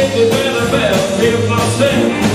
take the weather belt if I say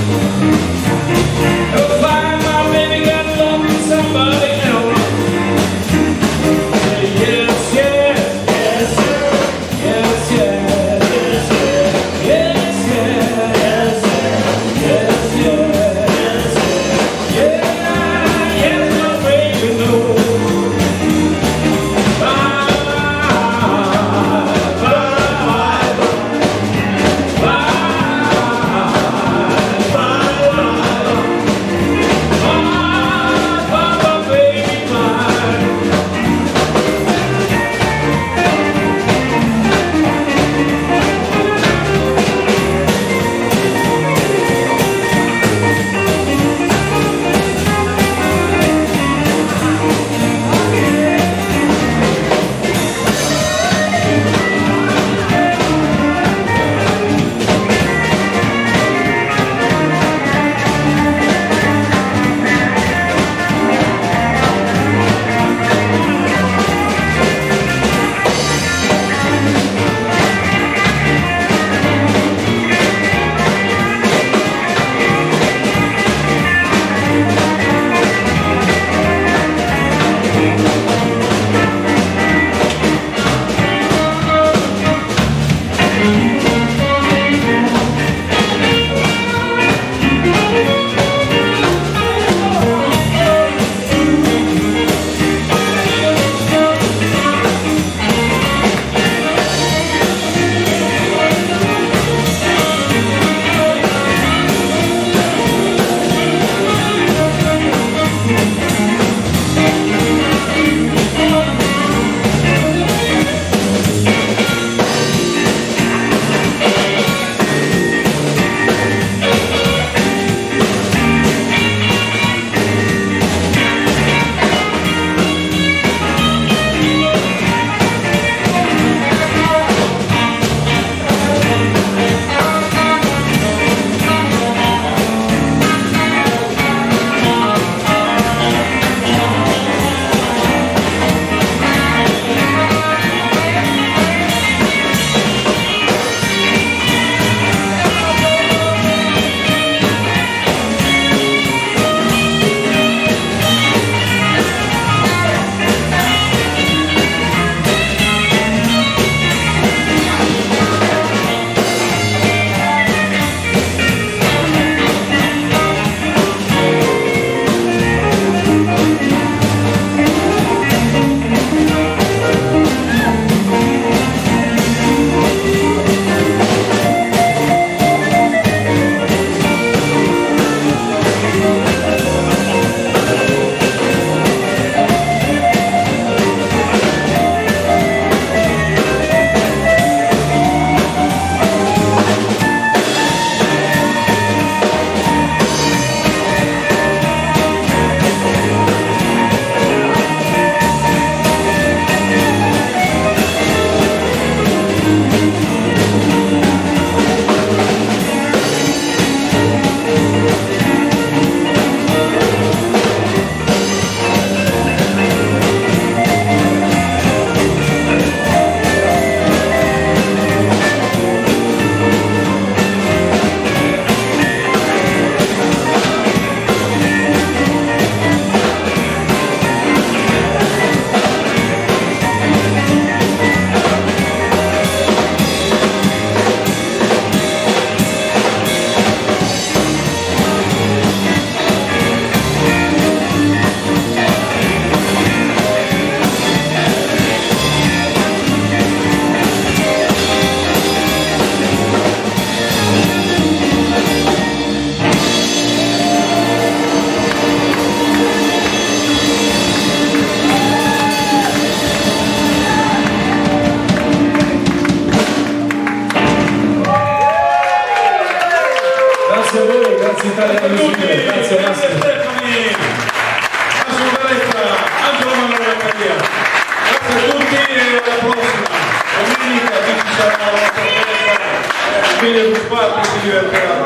Obrigado.